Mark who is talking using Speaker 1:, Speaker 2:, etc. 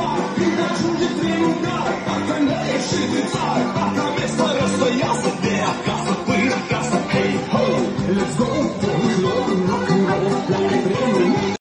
Speaker 1: дела И на чуде тренинга Атамя и шевица Атамя скоро стоялся Две оказа, пыль оказа Эй, хоу, let's go,